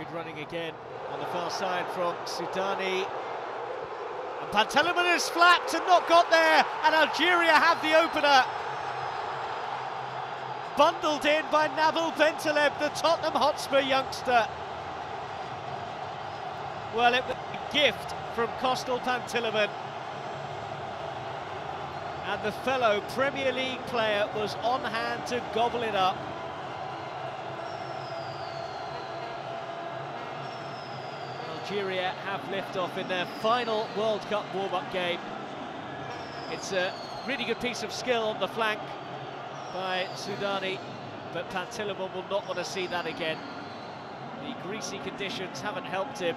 Good running again on the far side from Soudani. And Pantilimon is flapped and not got there, and Algeria have the opener. Bundled in by Nabil Bentaleb, the Tottenham Hotspur youngster. Well, it was a gift from Costel Pantilimon. And the fellow Premier League player was on hand to gobble it up. Algeria have liftoff in their final World Cup warm-up game. It's a really good piece of skill on the flank by Soudani, but Pantilimon will not want to see that again. The greasy conditions haven't helped him.